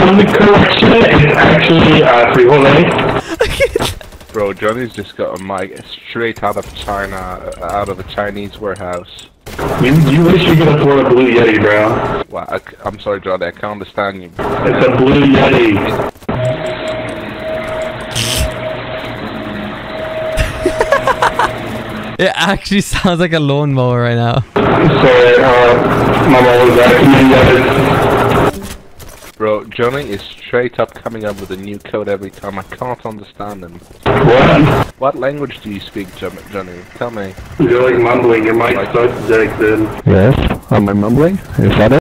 Um, correction, it's actually uh, Frivole. Bro, Johnny's just got a mic straight out of China, uh, out of a Chinese warehouse. You, you wish you could afford a Blue Yeti, bro. Wow, I, am sorry, Johnny, I can't understand you. It's a Blue Yeti. It actually sounds like a lawnmower right now. Sorry, uh, my Bro, Johnny is straight up coming up with a new code every time. I can't understand him. What? What language do you speak, Johnny? Tell me. You're like mumbling, your mic starts to dig, dude. Yes, am I mumbling? Is that it?